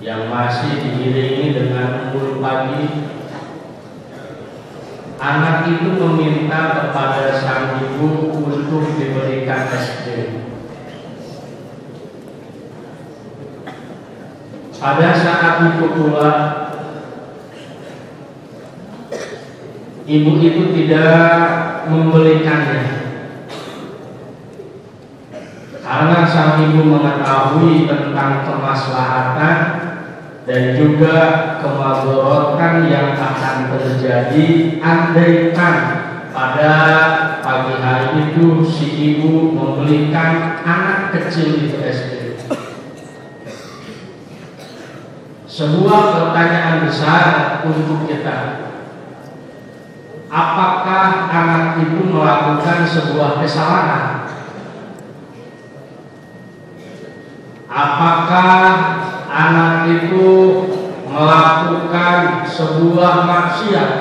yang masih diiringi dengan embun pagi. Anak itu meminta kepada sang ibu untuk diberikan es krim. Pada saat itu pula ibu itu tidak membelikannya. Karena sang ibu mengetahui tentang kemaslahatan dan juga kemadorotan yang akan terjadi andaikan pada pagi hari itu si ibu membelikan anak kecil itu SD. Sebuah pertanyaan besar untuk kita. Apakah anak itu melakukan sebuah kesalahan? Apakah anak itu sebuah maksiat?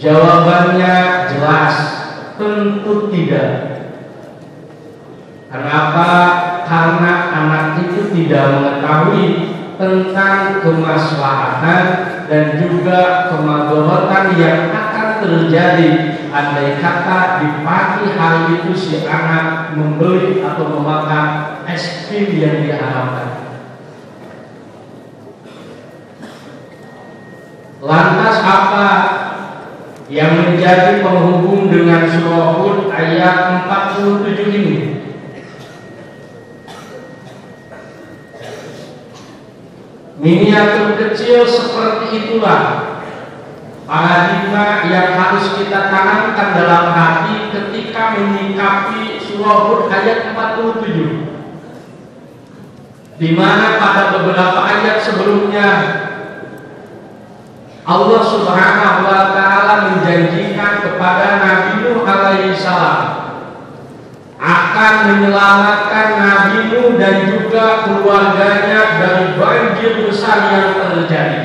Jawabannya jelas, tentu tidak. Kenapa? Karena anak itu tidak mengetahui tentang kemaslahatan dan juga kemadorotan yang akan terjadi andai kata di pagi hari itu si anak membeli atau memakan es krim yang diharapkan. Lantas apa yang menjadi penghubung dengan surah Hud ayat 47 ini? Miniatur kecil seperti itulah paradigma yang harus kita tanamkan dalam hati ketika menyikapi surah Hud ayat 47 di mana pada beberapa ayat sebelumnya Allah Subhanahu wa taala menjanjikan kepada Nabi Nuh alaihi salam akan menyelamatkan Nabi Nuh dan juga keluarganya dari banjir besar yang terjadi.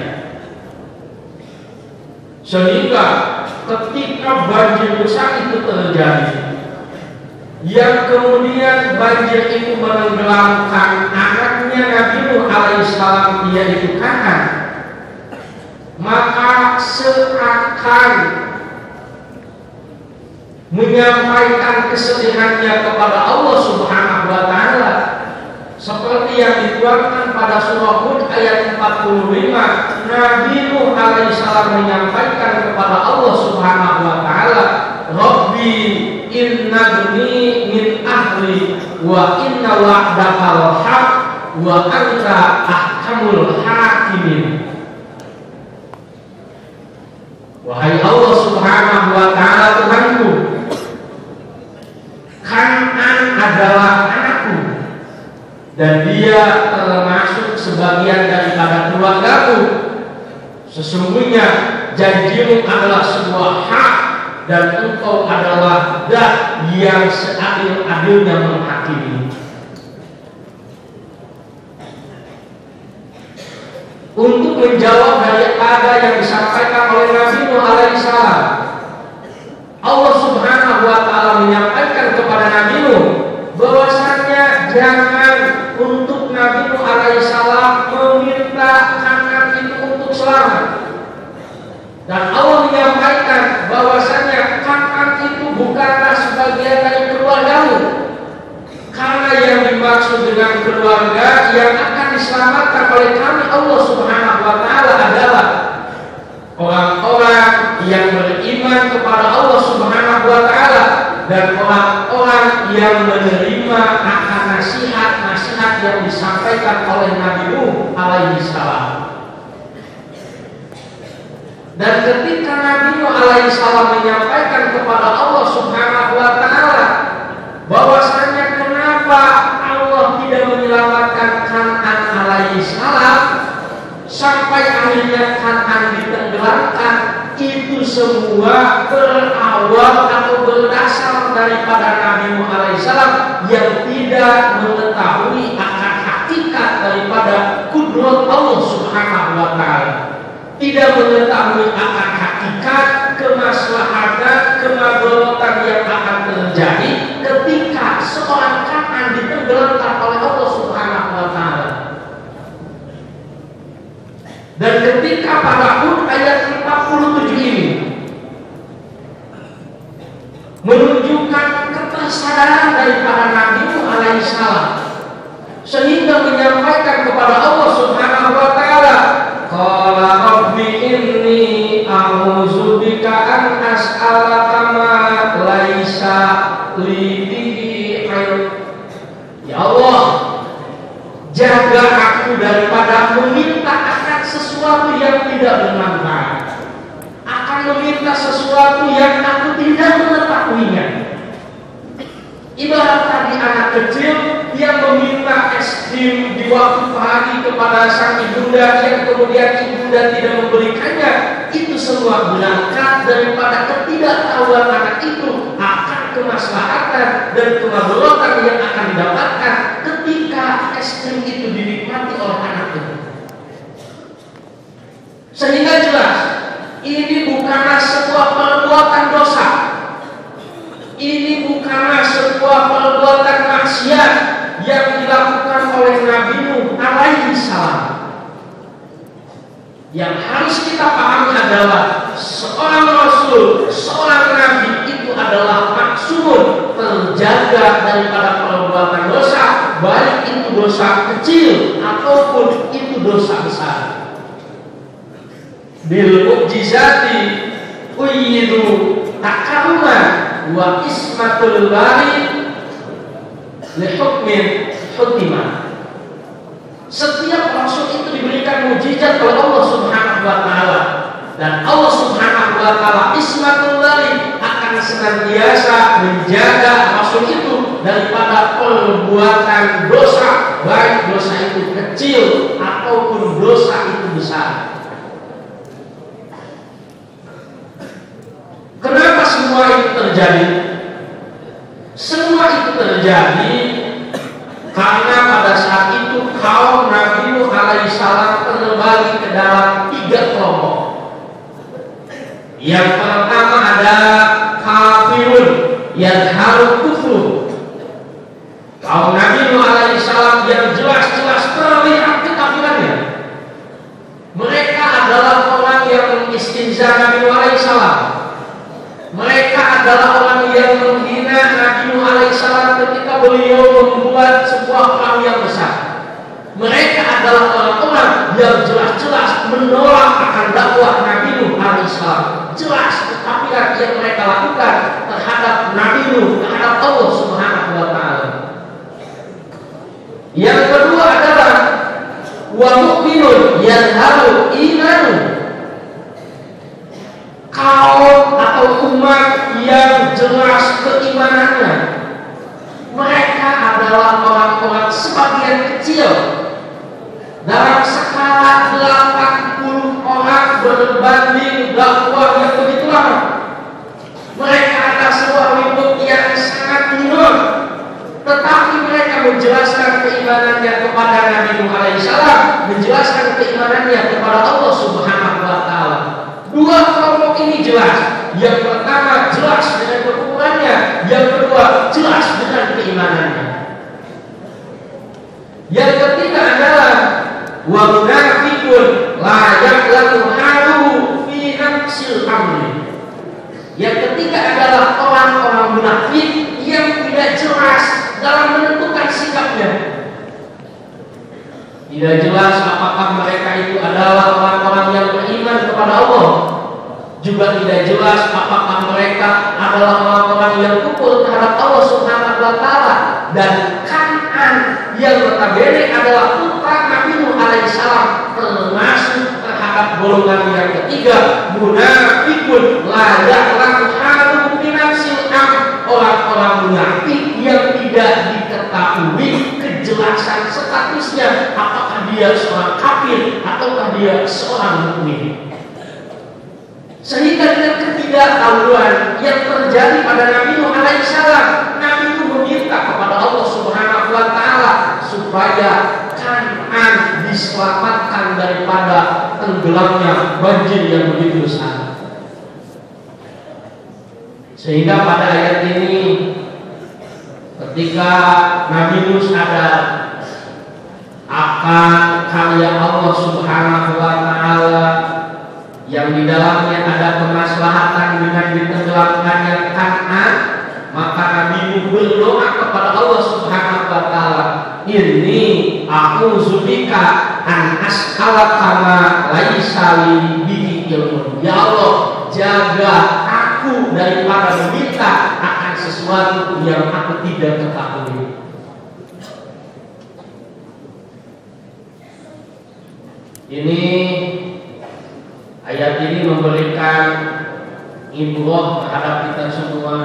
Sehingga ketika banjir besar itu terjadi, yang kemudian banjir itu menenggelamkan anaknya Nabi Nuh alaihissalam yaitu kakak, maka seakan menyampaikan kesedihannya kepada Allah Subhanahu wa taala seperti yang dituangkan pada surah Hud ayat 45 Nabi Nuh alaihissalam menyampaikan kepada Allah Subhanahu wa taala Rabbi inna bni min ahli wa inna wa'daka haq wa anta ahkamul hakimin Allah Subhanahu wa taala Tuhanku Kanan adalah anakku dan dia termasuk sebagian daripada keluargaku. Sesungguhnya janjimu adalah sebuah hak dan engkau adalah dah yang seadil-adilnya menghakimi. Untuk menjawab daripada yang disampaikan oleh Nabi Nuh alaihissalam, Allah Subhanahu wa taala menyampaikan kepada Nabi Nuh bahwasanya jangan untuk Nabi Nuh alaihissalam meminta anak itu untuk selamat. Dan Allah menyampaikan bahwasanya kakak itu bukanlah sebagian dari keluargamu. Karena yang dimaksud dengan keluarga yang akan diselamatkan oleh kami Allah Subhanahu wa taala adalah orang-orang yang beriman kepada Allah Subhanahu wa taala dan orang-orang yang menerima akan nasihat-nasihat yang disampaikan oleh Nabi Nuh alaihi salam. Dan ketika Nabi Nuh alaihi menyampaikan kepada Allah Subhanahu wa taala bahwasanya kenapa Allah tidak alaihi salam sampai akhirnya Kanan ditenggelamkan itu semua berawal atau berdasar daripada Nabi Muhammad SAW yang tidak mengetahui akan hakikat daripada kudrat Allah Subhanahu wa taala. Tidak mengetahui akan hakikat kemaslahatan, kemaslahatan yang akan terjadi ketika seorang kanan ditenggelamkan oleh Allah Subhanahu wa taala. Dan ketika pada pun ayat 47 ini menunjukkan kesadaran daripada Nabi alaihi salam. Sehingga menyampaikan kepada Allah Subhanahu wa taala qala rabbi inni a'udzu bika an as'alaka ma laisa li bihi ya Allah jaga aku daripada meminta akan sesuatu yang tidak bermanfaat akan meminta sesuatu yang aku tidak mengetahuinya ibarat tadi anak kecil dia meminta es krim di waktu pagi kepada sang ibunda yang kemudian ibunda tidak memberikannya itu semua berangkat daripada ketidaktahuan anak itu. Akan kemaslahatan dan kemaslahatan yang akan didapatkan ketika es krim itu dinikmati oleh anak itu. Sehingga jelas ini bukanlah sebuah perbuatan dosa. Ini bukanlah sebuah perbuatan maksiat yang dilakukan oleh Nabi Nuh alaihi salam. Yang harus kita pahami adalah seorang rasul, seorang nabi itu adalah maksud terjaga daripada perbuatan dosa, baik itu dosa kecil ataupun itu dosa besar. Bil mukjizati uyidu takaruma wa ismatul bari lihukmin hutimah setiap rasul itu diberikan mujizat oleh Allah Subhanahu wa taala. Dan Allah Subhanahu wa taala ismatul akan senantiasa menjaga rasul itu daripada perbuatan dosa baik dosa itu kecil ataupun dosa itu besar. Kenapa semua itu terjadi? Semua itu terjadi karena pada saat itu kaum Nabi Nuh alaihissalam terbagi ke dalam tiga kelompok. Yang pertama ada kafirun yang harus kufur. Kaum Nabi Nuh alaihissalam yang jelas-jelas terlihat kekafirannya. Mereka adalah orang yang istinza Nabi Nuh alaihissalam. Mereka adalah orang yang menghina Nabi Nuh alaihissalam ketika beliau membuat sebuah perahu yang besar. Mereka adalah orang-orang yang jelas-jelas menolak akan dakwah Nabi Nuh alaihissalam. Jelas kekafiran yang mereka lakukan terhadap Nabi Nuh, terhadap Allah Subhanahu wa taala. Yang kedua adalah wa mu'minun yadharu imanu kaum atau umat yang jelas keimanannya mereka adalah orang-orang sebagian kecil dalam skala 80 orang berbanding dakwah yang begitu lama mereka adalah sebuah lingkup yang sangat minor tetapi mereka menjelaskan keimanannya kepada Nabi Muhammad SAW menjelaskan keimanannya kepada Allah Subhanahu wa taala. Dua kelompok ini jelas. Yang pertama jelas dengan kekurangannya. Yang kedua jelas dengan keimanannya. Yang ketiga adalah wa munafiqun la ya'lamu fi nafsil amri yang ketiga adalah orang-orang munafik yang tidak jelas dalam menentukan sikapnya. Tidak jelas apakah mereka itu adalah orang-orang yang beriman kepada Allah. Juga tidak jelas apakah mereka adalah orang-orang yang kufur terhadap Allah Subhanahu wa taala dan Kanan yang notabene adalah putra Nabi Nuh alaihissalam golongan yang ketiga munafikun layak laku halu finansil am orang-orang munafik yang tidak diketahui kejelasan statusnya apakah dia seorang kafir ataukah dia seorang mukmin. Sehingga dengan ketidaktahuan yang terjadi pada Nabi Nuh alaihissalam, Nabi Nuh meminta kepada Allah Subhanahu wa taala supaya Kanan diselamatkan daripada tenggelamnya banjir yang begitu besar. Sehingga pada ayat ini ketika Nabi Nuh sadar akan karya Allah Subhanahu wa taala yang di dalamnya ada kemaslahatan dengan ditenggelamkannya Kanan, maka Nabi Nuh berdoa kepada Allah Subhanahu wa taala, "Ini aku zubika an askala kama laisa bihi ilmu." Ya Allah, jaga aku daripada meminta akan sesuatu yang aku tidak ketahui. Ini Ayat ini memberikan ibrah terhadap kita semua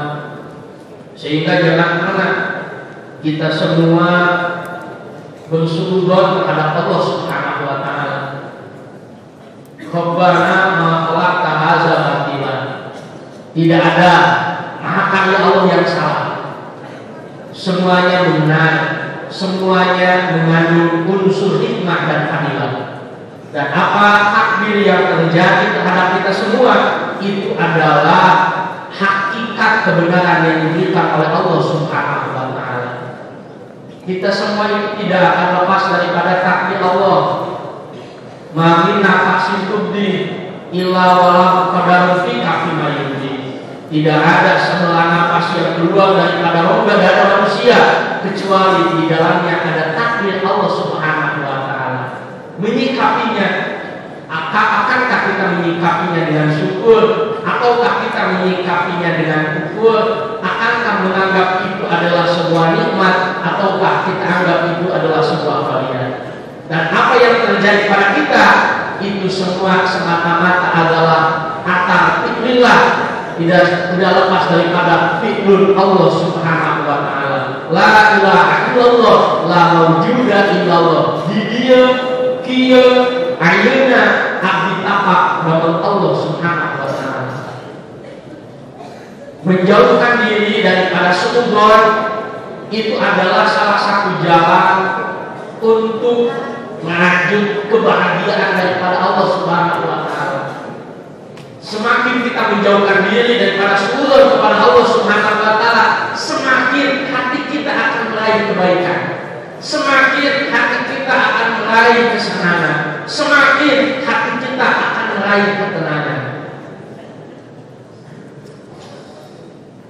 sehingga jangan pernah kita semua bersuudon terhadap Allah Subhanahu wa taala. Rabbana ma khalaqta hadza batila. Tidak ada maha Allah yang salah. Semuanya benar, semuanya mengandung unsur hikmah dan keadilan dan apa takdir yang terjadi terhadap kita semua itu adalah hakikat kebenaran yang diberikan oleh Allah Subhanahu. Kita semua itu tidak akan lepas daripada takdir Allah. Mamin nafasin tubdi illa walau qadarun fi Tidak ada sebelah nafas yang keluar daripada rongga dada manusia kecuali di dalamnya ada takdir Allah Subhanahu wa taala. Menyikapinya. Akankah kita menyikapinya dengan syukur? Ataukah kita menyikapinya dengan kufur? Akankah menganggap itu adalah sebuah nikmat ataukah kita anggap itu adalah sebuah varian dan apa yang terjadi pada kita? Itu semua semata-mata adalah atar fikrillah tidak tidak lepas daripada fikrul Allah Subhanahu wa taala. La ilaha illallah la maujuda illallah. Di dia kieu ayeuna abdi tapak bahwa Allah Subhanahu wa taala. Menjauhkan diri daripada sumber itu adalah salah satu jalan untuk merajut kebahagiaan daripada Allah Subhanahu wa taala. Semakin kita menjauhkan diri daripada sumber kepada Allah Subhanahu wa taala, semakin hati kita akan meraih kebaikan. Semakin hati kita akan meraih kesenangan, semakin hati kita akan meraih ketenangan.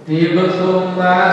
Tiba-tiba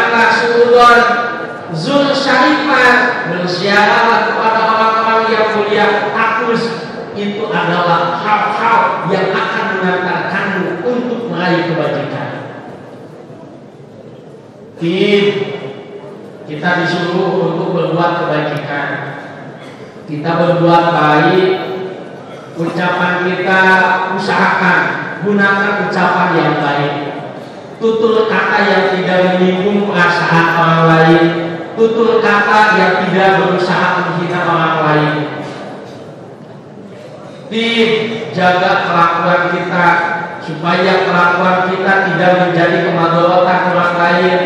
su'udon Zul syarifah Bersiaralah kepada orang-orang yang mulia Takus Itu adalah hal-hal yang akan mengantarkanmu Untuk meraih kebajikan Tim kita disuruh untuk berbuat kebajikan. Kita berbuat baik, ucapan kita usahakan gunakan ucapan yang baik. Tutur kata yang tidak menyinggung perasaan orang lain, tutur kata yang tidak berusaha menghina orang lain. Tim jaga kelakuan kita supaya kelakuan kita tidak menjadi kemadolatan orang lain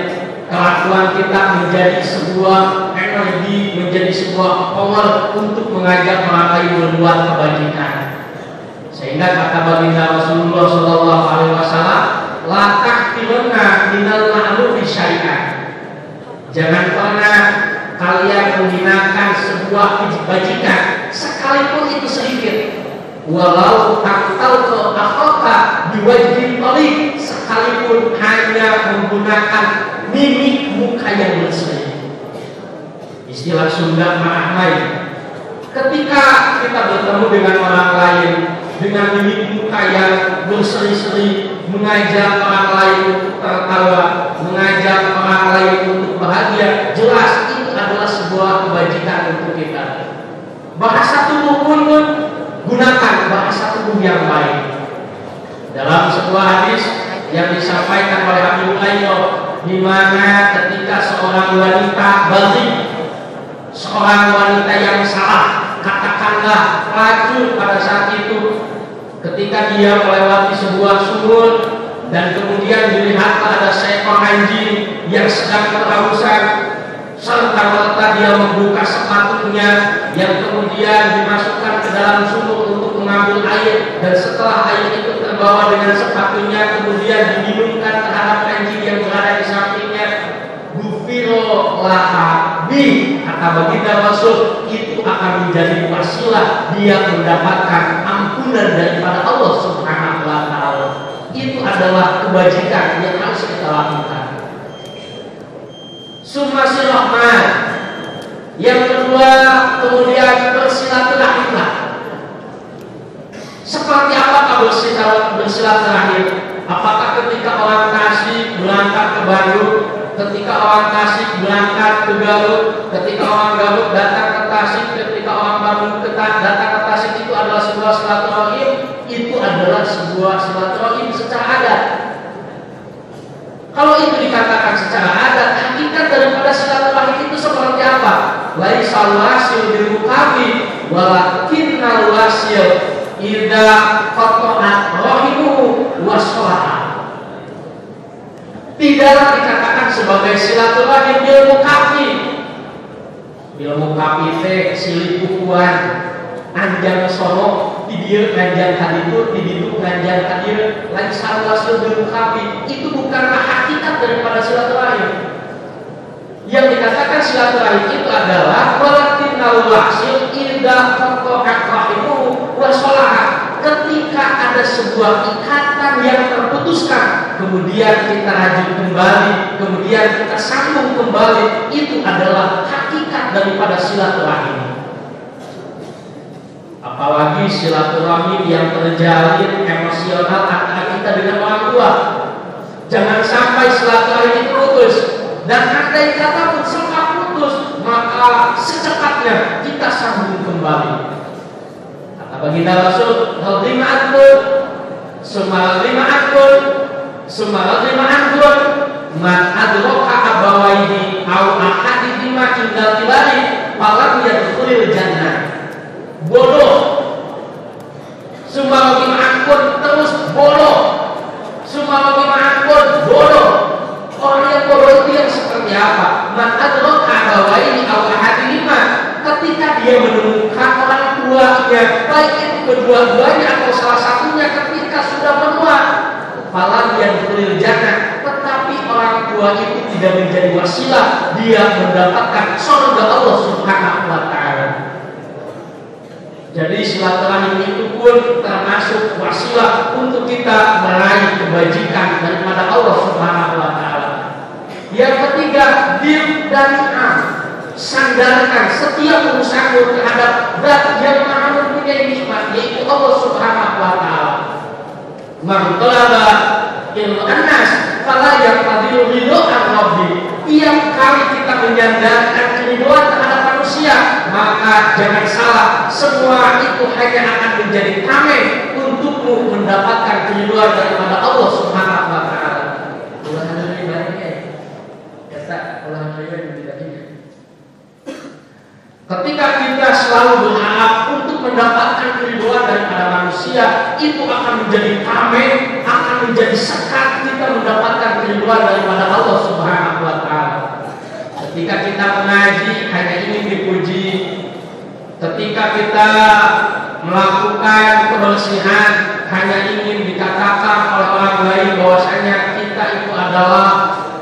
kelakuan kita menjadi sebuah energi, menjadi sebuah power untuk mengajak orang lain berbuat kebajikan. Sehingga kata baginda Rasulullah Shallallahu Alaihi Wasallam, lakah tilena minal ma'lufi syariat. Jangan pernah kalian menggunakan sebuah kebajikan sekalipun itu sedikit walau tahu ke akhaka diwajib balik sekalipun hanya menggunakan mimik muka yang berseri istilah Sunda maafai ketika kita bertemu dengan orang lain dengan mimik muka yang berseri-seri mengajak orang lain untuk tertawa mengajak orang lain untuk bahagia jelas itu adalah sebuah kebajikan untuk kita. Bahasa tubuh pun gunakan bahasa tubuh yang baik. Dalam sebuah hadis yang disampaikan oleh Abu Hurairah di mana ketika seorang wanita balik seorang wanita yang salah katakanlah racun pada saat itu ketika dia melewati sebuah sumur dan kemudian dilihat ada seekor anjing yang sedang kehausan serta merta dia membuka sepatunya yang kemudian dimasukkan ke dalam sumur untuk mengambil air. Dan setelah air itu terbawa dengan sepatunya kemudian diminumkan terhadap anjing yang berada di sampingnya. Gufiro laha bi kata baginda itu akan menjadi wasilah dia mendapatkan ampunan daripada Allah Subhanahu wa taala. Itu adalah kebajikan yang harus kita lakukan. Summa rahman yang kedua kemudian bersilaturahimlah. Seperti apakah bersilaturahim? Apakah ketika orang kasih berangkat ke Bandung ketika orang kasih berangkat ke Garut ketika orang Garut datang Tasik ketika orang Bandung datang ke Tasik itu adalah sebuah silaturahim itu adalah sebuah silaturahim secara adat kalau itu dikatakan secara adat, hakikat daripada silaturahim itu seperti apa? Laisal wasil bil mukabi walakinnal wasil idza qata'at rahimuhu wasfaha. Tidaklah dikatakan sebagai silaturahim bil. Mukabi teh silih bukuan anjang sono di dia ngajar haditur di ditu hadir lain salwasil kapi itu bukanlah hakikat daripada silaturahim. Yang dikatakan silaturahim itu adalah walakin wasil indah kokohat rahimu wasolaha ketika ada sebuah ikatan yang terputuskan kemudian kita rajut kembali kemudian kita sambung kembali itu adalah hakikat daripada silaturahim. Apalagi silaturahim yang terjalin emosional antara kita dengan orang tua. Jangan sampai silaturahim itu putus. Dan andai kata pun sempat putus maka secepatnya kita sambung kembali baginda Rasul lima akun summa lima akun summa lima akun man adroka abawaihi au ahadihima indal tilari falam yadkhulil jannah bodoh Sumpah bagi ampun terus bodoh Sumpah bagi ampun bodoh Orang yang bodoh itu yang seperti apa? Man adroka bawaini aw lima ketika dia menemukan orang tuanya baik itu kedua-duanya atau salah satunya ketika sudah menua malam yang kulir jannah tetapi orang tua itu tidak menjadi wasilah dia mendapatkan surga Allah Subhanahu wa taala jadi silaturahim itu pun termasuk wasilah untuk kita meraih kebajikan daripada Allah Subhanahu wa taala. Yang ketiga, dim dan am. Sandarkan setiap urusanmu terhadap zat yang maha mempunyai nikmat yaitu Allah Subhanahu wa taala. Man talaba ilmu anas fala yaqdiru ridho rabbi. Tiap kali kita menyandarkan keriduan terhadap manusia maka jangan salah semua itu hanya akan menjadi tameng untukmu mendapatkan keridhaan daripada Allah Subhanahu wa taala. Ketika kita selalu berharap untuk mendapatkan keridhaan daripada manusia, itu akan menjadi tameng, akan menjadi sekat kita mendapatkan keridhaan daripada Allah. Ketika kita mengaji hanya ingin dipuji. Ketika kita melakukan kebersihan hanya ingin dikatakan oleh orang lain bahwasanya kita itu adalah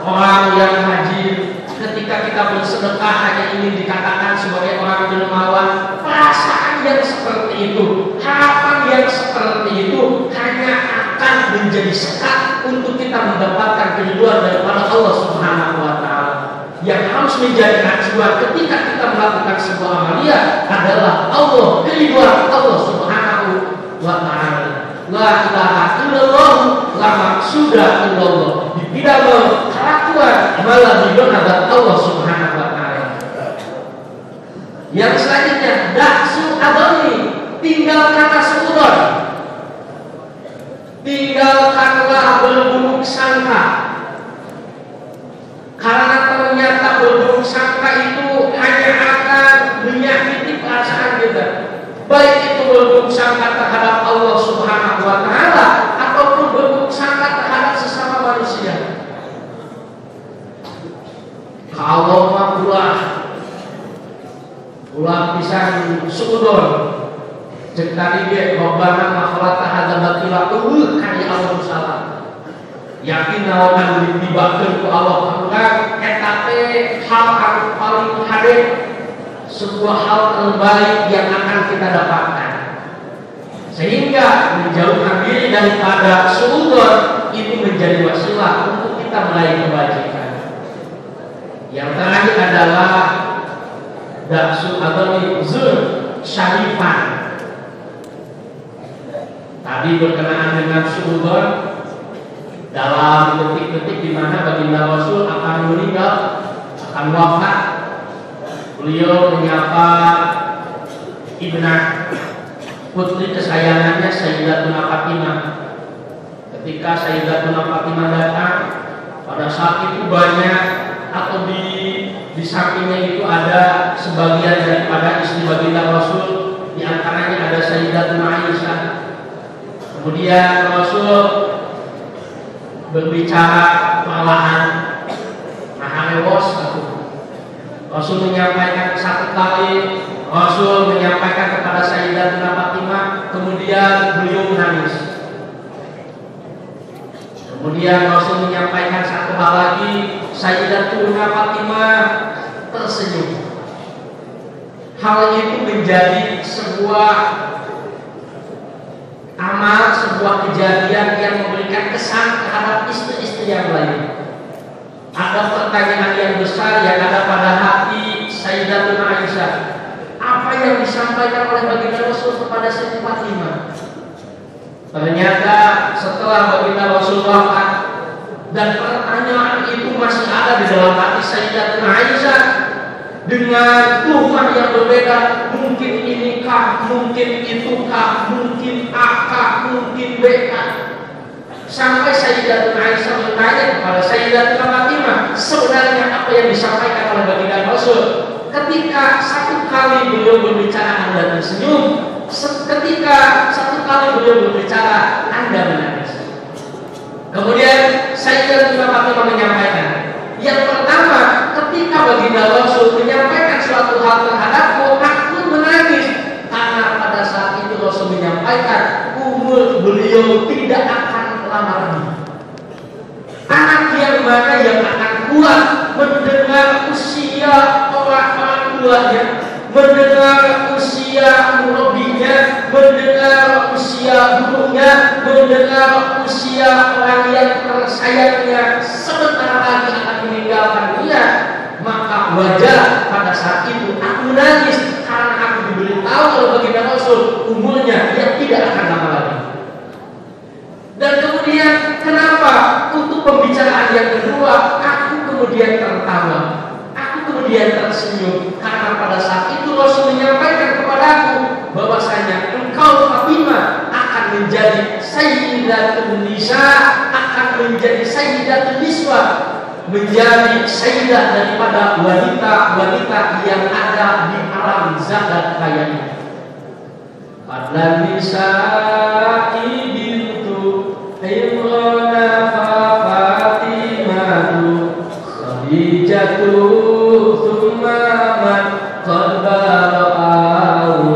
orang yang haji. Ketika kita bersedekah hanya ingin dikatakan sebagai orang dermawan. Perasaan yang seperti itu, harapan yang seperti itu hanya akan menjadi sekat untuk kita mendapatkan kehidupan daripada Allah Subhanahu wa taala yang harus menjadi acuan ketika kita melakukan sebuah amalia adalah Allah, kedua Allah Subhanahu wa taala. La ilaha illallah, la maksuda illallah. Tidak mau kelakuan malah bidon ada Allah Subhanahu wa taala. Yang selanjutnya daksu adoni tinggalkan seudon tinggalkanlah berburuk sangka karena ternyata berburuk sangka itu hanya akan menyakiti perasaan kita. Baik itu berburuk sangka terhadap Allah Subhanahu wa taala ataupun berburuk sangka terhadap sesama manusia. Kalau mah ulah ulah pisang sudon cek tadi dia robbana makhluk tahadza batila uh kali Allah salah yakin naon ditibakeun ku Allah Tuhan eta teh hal anu paling hadir sebuah hal terbaik yang akan kita dapatkan. Sehingga menjauhkan diri daripada suudon itu menjadi wasilah untuk kita meraih kebajikan yang terakhir adalah daksu atau syarifan. Tadi berkenaan dengan suudon dalam detik-detik di mana baginda Rasul akan meninggal, akan wafat, beliau menyapa ibnah putri kesayangannya Sayyidatuna Fatimah. Ketika Sayyidatuna Fatimah datang, pada saat itu banyak atau di di sampingnya itu ada sebagian daripada istri baginda Rasul, di antaranya ada Sayyidatuna Aisyah. Kemudian berbicara malahan. Nah lewos aku Rasul menyampaikan satu kali Rasul menyampaikan kepada Sayyidatina Fatimah kemudian beliau menangis kemudian Rasul menyampaikan satu hal lagi Sayyidatina Fatimah tersenyum. Hal itu menjadi sebuah amal sebuah kejadian yang memberikan kesan terhadap istri-istri yang lain. Ada pertanyaan yang besar yang ada pada hati Sayyidatuna Aisyah. Apa yang disampaikan oleh baginda Rasul kepada Siti Fatimah? Ternyata setelah baginda Rasul wafat dan pertanyaan itu masih ada di dalam hati Sayyidatuna Aisyah dengan tuhan yang berbeda mungkin ini kah mungkin itu kah mungkin A kah mungkin B kah. Sampai Sayyidatuna Aisyah bertanya kepada Sayyidatuna Fatimah sebenarnya apa yang disampaikan oleh baginda Rasul? Ketika satu kali beliau berbicara anda tersenyum. Ketika satu kali beliau berbicara anda menangis. Kemudian Sayyidatuna Fatimah menyampaikan yang pertama, ketika baginda Rasul menyampaikan suatu hal terhadapku, aku menangis karena pada saat itu Rasul menyampaikan umur beliau tidak akan lama lagi. Anak yang mana yang akan kuat mendengar usia orang-orang tuanya, mendengar usia murabinya, mendengar usia gurunya, mendengar usia orang yang tersayangnya sebentar lagi akan meninggalkan wajar pada saat itu aku menangis karena aku diberitahu oleh baginda Rasul umurnya yang tidak akan lama lagi. Dan kemudian kenapa untuk pembicaraan yang kedua aku kemudian tertawa, aku kemudian tersenyum karena pada saat itu Rasul menyampaikan kepadaku bahwasanya engkau Fatimah akan menjadi sayyidatun nisa, akan menjadi sayyidatun niswa, menjadi sayyidah daripada wanita-wanita yang ada di alam zakat kaya ini. Padahal bisa bintu Imrana Fatimatu Khadijatu thumma man qad Allahu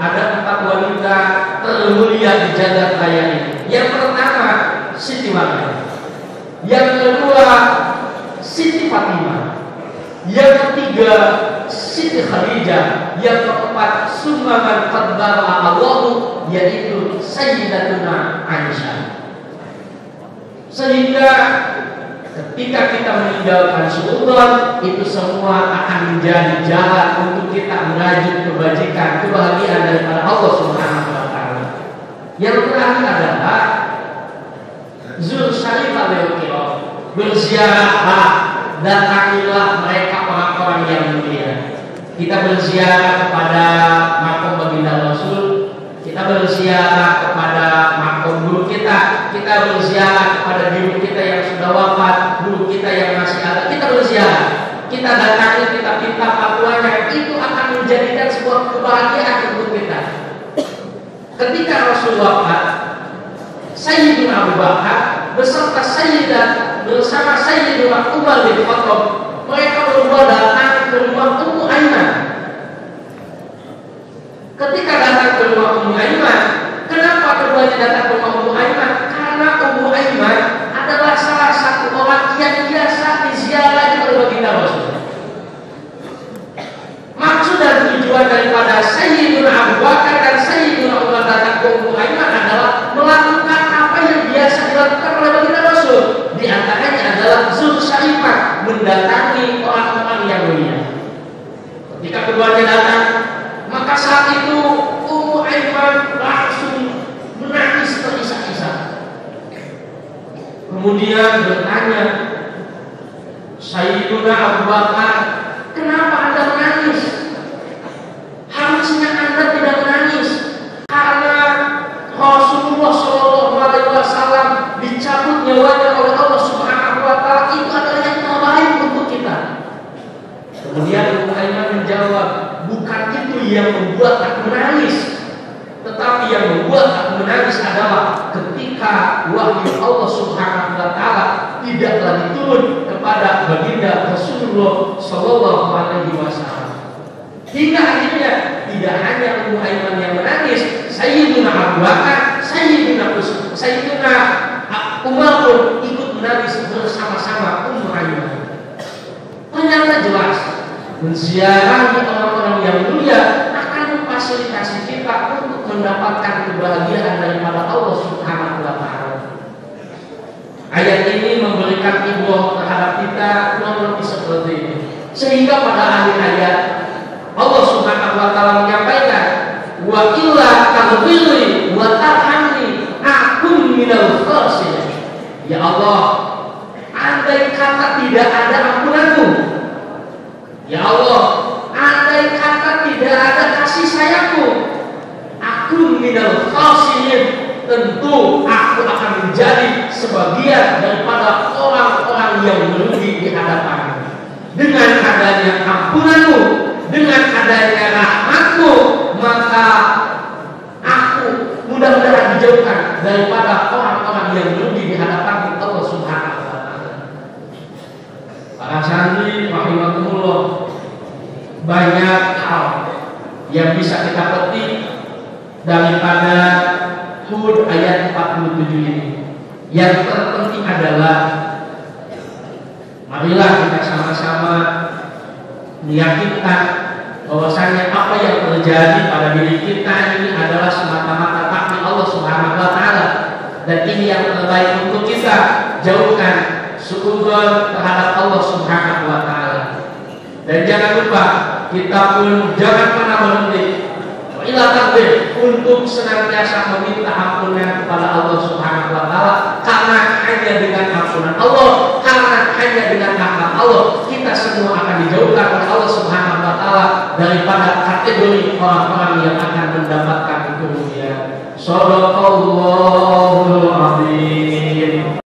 Ada empat wanita termulia di jagat raya ini. Yang pertama Siti Maryam. Yang kedua Siti Fatimah. Ketiga Siti Khadijah. Yang keempat Sumaman Qadbara Allahu yaitu Sayyidatuna Aisyah. Sehingga Ketika kita meninggalkan suudon, itu semua akan menjadi jalan untuk kita merajut kebajikan, kebahagiaan daripada Allah Subhanahu wa taala. Yang terakhir adalah Zul Syarif al Berziarahlah, datangilah mereka. Kita berziarah kepada makom baginda Rasul, kita berziarah kepada makom guru kita, kita berziarah kepada guru kita yang sudah wafat, guru kita yang masih ada, kita berziarah. Kita datangi, kita minta fatwanya, itu akan menjadikan sebuah kebahagiaan untuk kita. Ketika Rasul wafat, Sayyidina Abu Bakar beserta Sayyidah bersama Sayyidina Umar bin Khattab mereka berdua datang ke rumah Ummu Aiman. Ketika datang ke rumah Ummu Aiman, kenapa keduanya datang ke rumah Ummu Aiman? Karena Ummu Aiman adalah salah satu orang yang biasa diziarahi oleh baginda Rasul. Maksud dan tujuan daripada Sayyidina Abu Bakar dan Sayyidina Umar datang ke Ummu Aiman adalah melakukan apa yang biasa dilakukan oleh baginda Rasul. Di antaranya adalah Zul mendatangi orang-orang yang mulia. Keduanya datang, maka saat itu Ummu Aiman langsung menangis terisak-isak. Kemudian bertanya, Sayyidina Abu Bakar, kenapa Anda menangis? Harusnya Anda tidak menangis karena Rasulullah Shallallahu Alaihi Wasallam dicabut nyawanya oleh Allah Subhanahu Wa Taala itu adalah yang terbaik untuk kita. Kemudian Ummu Aiman menjawab, bukan itu yang membuat aku menangis, tetapi yang membuat aku menangis adalah ketika wahyu Allah Subhanahu Wa Taala tidak lagi turun kepada baginda Rasulullah Shallallahu Alaihi Wasallam. Hingga akhirnya tidak hanya Ummu Aiman yang menangis, Sayyidina Abu Bakar, Sayyidina Us, Sayyidina Umar pun ikut menangis bersama-sama Ummu Aiman. Ternyata jelas menziarahi orang-orang yang mulia akan memfasilitasi kita untuk mendapatkan kebahagiaan daripada Allah Subhanahu wa taala. Ayat ini memberikan ibrah terhadap kita kurang lebih seperti ini. Sehingga pada akhir ayat Allah Subhanahu wa taala menyampaikan wa illa taghfirli wa tarhamni akun minal khasirin. Ya Allah, andai kata tidak ada ampunanmu. Ya Allah, andai kata tidak ada kasih sayangmu, akun minal khasirin. Tentu aku akan menjadi sebagian daripada orang-orang yang merugi di hadapanmu. Dengan adanya ampunanmu, dengan adanya rahmatmu maka aku mudah-mudahan dijauhkan daripada orang-orang yang merugi di hadapan Allah Subhanahu wa taala. Para santri rahimakumullah banyak hal yang bisa kita petik daripada Hud ayat 47 ini. Yang terpenting adalah marilah kita sama-sama meyakinkan bahwasanya apa yang terjadi pada diri kita ini adalah semata-mata takdir Allah Subhanahu wa taala dan ini yang terbaik untuk kita jauhkan suudzon terhadap Allah Subhanahu wa taala. Dan jangan lupa kita pun jangan pernah berhenti ila takdir untuk senantiasa meminta ampunan kepada Allah Subhanahu wa taala karena hanya dengan ampunan Allah karena hanya dengan rahmat Allah kita semua akan dijauhkan oleh Allah Subhanahu wa taala daripada kategori orang-orang yang akan mendapatkan kemuliaan. Shadaqallahul azim.